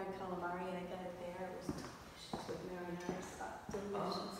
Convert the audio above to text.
fried calamari, I got it there, it was delicious with marinara sauce, delicious. Oh.